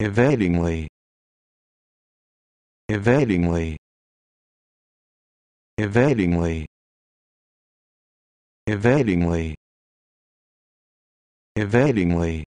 evadingly. Evadingly. Evadingly. Evadingly. Evadingly.